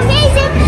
amazing.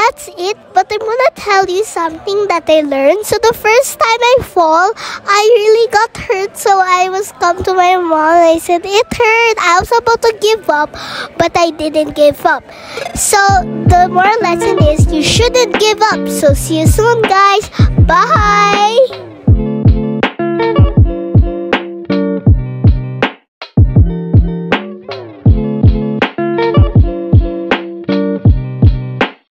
that's it. But I'm gonna tell you something that I learned. So the first time I fall, I really got hurt. So I was come to my mom. I said it hurt. I was about to give up, but I didn't give up. So the moral lesson is you shouldn't give up. So see you soon, guys. Bye.